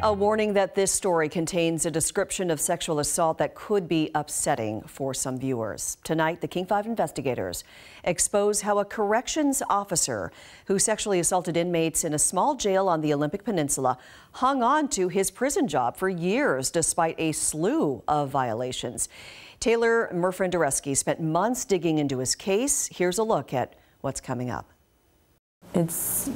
A warning that this story contains a description of sexual assault that could be upsetting for some viewers. Tonight, the King 5 investigators expose how a corrections officer who sexually assaulted inmates in a small jail on the Olympic Peninsula hung on to his prison job for years despite a slew of violations. Taylor Mirfendereski spent months digging into his case. Here's a look at what's coming up. It's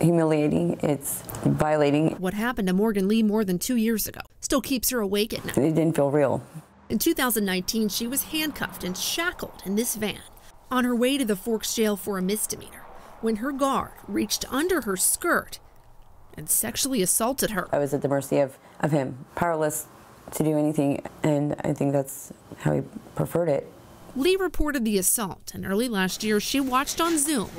humiliating. It's violating. What happened to Morgan Lee more than two years ago still keeps her awake at night. It didn't feel real. In 2019, she was handcuffed and shackled in this van on her way to the Forks jail for a misdemeanor when her guard reached under her skirt and sexually assaulted her. I was at the mercy of, of him, powerless to do anything, and I think that's how he preferred it. Lee reported the assault, and early last year she watched on Zoom.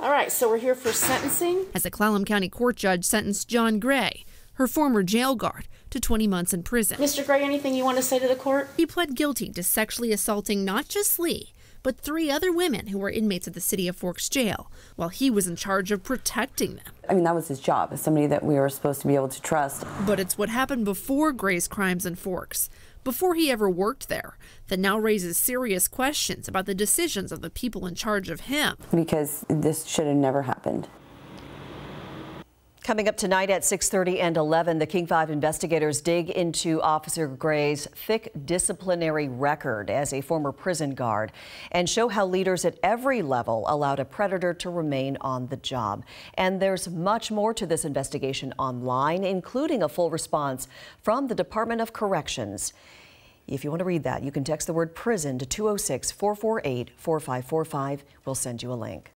All right, so we're here for sentencing. As a Clallam County court judge sentenced John Gray, her former jail guard, to 20 months in prison. Mr. Gray, anything you want to say to the court? He pled guilty to sexually assaulting not just Lee, but three other women who were inmates at the City of Forks jail while he was in charge of protecting them. I mean, that was his job, as somebody that we were supposed to be able to trust. But it's what happened before Gray's crimes in Forks, before he ever worked there, that now raises serious questions about the decisions of the people in charge of him. Because this should have never happened. Coming up tonight at 6:30 and 11, the King 5 investigators dig into Officer Gray's thick disciplinary record as a former prison guard and show how leaders at every level allowed a predator to remain on the job. And there's much more to this investigation online, including a full response from the Department of Corrections. If you want to read that, you can text the word prison to 206 448 4545. We'll send you a link.